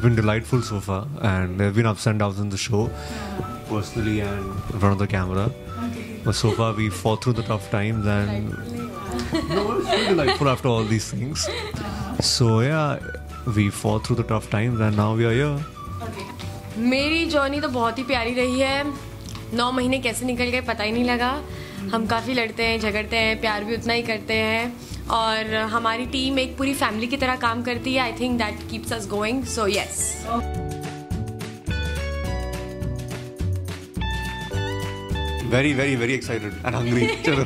been delightful so far, and there have been ups and downs in the show, personally and in front of the camera. But so far, we fought through the tough times, and no, it's been delightful after all these things. So yeah, we fought through the tough times, and now we are here. मेरी journey तो बहुत ही प्यारी रही है नौ महीने कैसे निकल गए पता ही नहीं लगा हम काफ़ी लड़ते हैं झगड़ते हैं प्यार भी उतना ही करते हैं और हमारी टीम एक पूरी फैमिली की तरह काम करती है I think that keeps us going so yes Very, very, very excited and hungry. Chalo.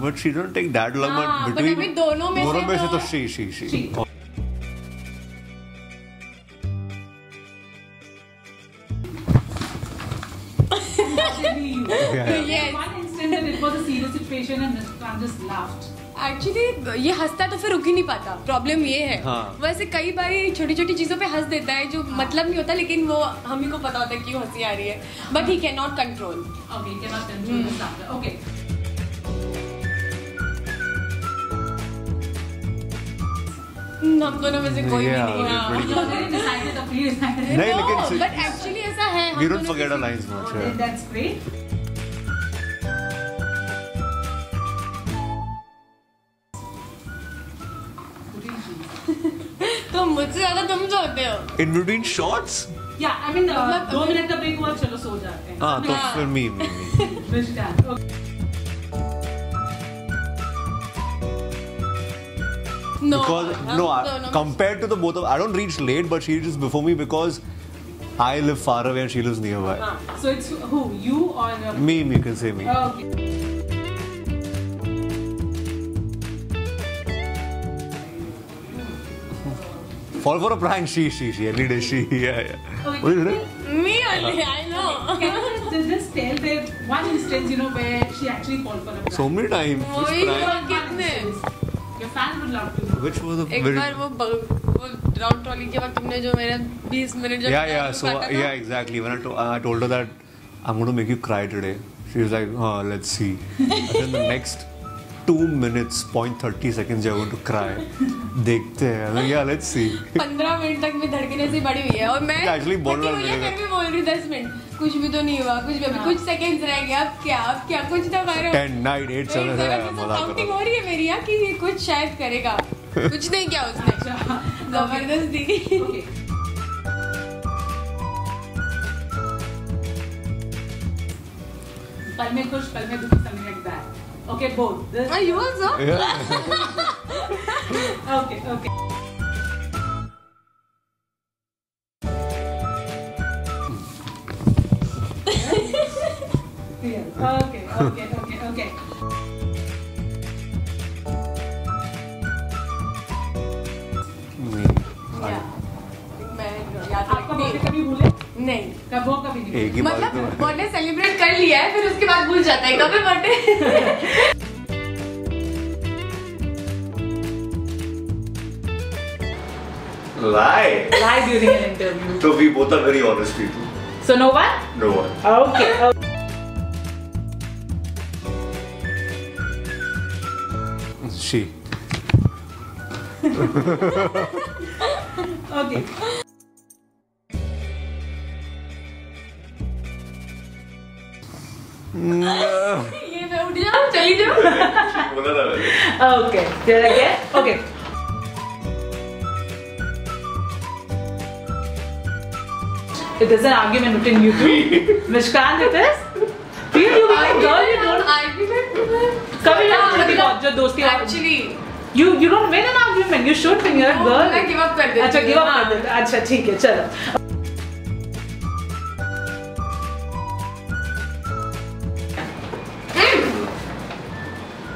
But she don't take that long. हाँ, but अभी दोनों में दोनों से में से तो- तो she, she, she. Just laughed. Actually ये हंसता तो फिर रुक ही नहीं पाता। प्रॉब्लम ये है। हाँ। वैसे कई बार छोटी छोटी चीज़ों पे हंस देता है जो मतलब नहीं होता लेकिन वो हम ही को पता होता है क्यों हँसी आ रही है। But he can not control. हम दोनों में से कोई Yeah, भी नहीं. नहीं, लेकिन बट एक्चुअली ऐसा है हम We don't दोनों forget our में lines मुझसे ज्यादा तुम जो होते हो In between shots? Yeah, I mean, uh, मतलब- दो मिनट का ब्रेक हुआ चलो सो जाते हैं. हाँ तो हाँ। फिर me, me, me. Understand. Okay. No, Because हम no, I, दोनों में- compared to the both of, I don't reach late, but she reaches before me because I live far away and she lives nearby. हाँ. So it's who? You or uh, Me, me, you can say me. Okay. Fall for a prank, she, she, she. Any day, she. Yeah, yeah. Okay. What is it? Me only, I know. Can you just, tell the one instance, you know, where she actually called for a prank? So many times. Which वही prank? तो कितने. Your fans would love to know. Which was the एक बार वो वो round trolley के वक्त तुमने जो मेरा 20 मिनट जो yeah. So काटा था, yeah, exactly. When I, to- I told her that I'm going to make you cry today, she was like, "Oh, let's see." Minutes, point thirty seconds, you're going to cry. देखते हैं. Like, yeah, let's 15 minute तक मैं धड़कने से बड़ी हुई है और मैं थकी बार हुई है। फिर भी बोल रही हूँ 10 मिनट कुछ भी तो नहीं हुआ कुछ भी कुछ सेकंड्स रह गए अब क्या अब क्या कुछ तो करो Ten, nine, eight, seven, seven. मज़ाक कर काउंटिंग हो रही है मेरी यहाँ कि कुछ शायद करेगा कुछ नहीं किया उसने ज़बरदस्ती Okay. पल में खुश पल में दुखी something like that. Okay, both. This- Are ah, you also? Yeah. Okay, okay. Yeah. Okay, okay, okay, okay. नहीं कब वो कभी नहीं एक ही मतलब तो बर्थडे सेलिब्रेट कर लिया है फिर उसके बाद भूल जाता है कभी birthday lie. lie during an interview. So we both are very honest people. So no one? No one. Okay. okay. She. Okay. ये मैं उठ जाऊँ चली जाऊँ. Okay. Did I get? Okay. It is an argument between you two. Mishkant, it is? Feel you being a girl, you don't. कभी ना थोड़ी बहुत जो दोस्ती actually you you don't win an argument. You should when you're a girl. मैं give up कर देती अच्छा हूँ, give up हाँ। कर देते अच्छा ठीक है चलो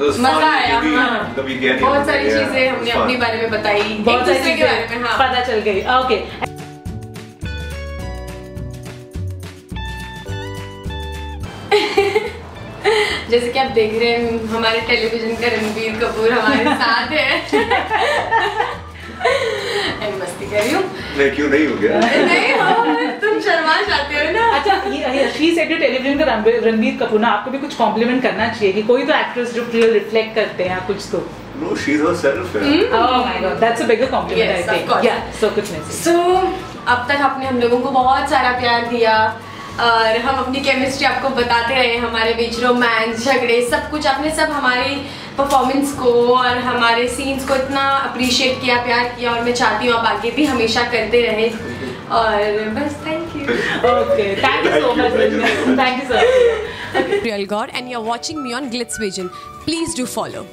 मज़ा आया। कभी- हाँ। बहुत सारी चीज़ें हमने अपने बारे में बताई। बहुत सारी चीज़ें बारे में हाँ। पता चल गई। ओके जैसे कि आप देख रहे हैं हमारे टेलीविज़न का रणबीर कपूर हमारे साथ है। मस्ती कर रही हूँ। मैं क्यों नहीं हो गया? नहीं हो। तुम शर्मा जाते हो ना। अच्छा ये शी सेड टेलीविज़न का रणबीर कपूर ना आपको भी कुछ कॉम्प्लीमेंट करना चाहिए कि कोई तो एक्ट्रेस जो रिफ्लेक्ट करते हैं कुछ तो। No she is herself oh my god that's a bigger compliment Yes, I of think course. या सो कुछ नहीं सो अब तक आपने हम लोगों को बहुत सारा प्यार दिया और हम अपनी केमिस्ट्री आपको बताते रहे हमारे बीच रोमांस झगड़े सब कुछ आपने सब हमारी परफॉर्मेंस को और हमारे सीन्स को इतना अप्रिशिएट किया प्यार किया और मैं चाहती हूँ आप आगे भी हमेशा करते रहे। और बस thank Okay, thank you so much. Thank you, sir. Real God, and you're watching me on Glitz Vision. Please do follow.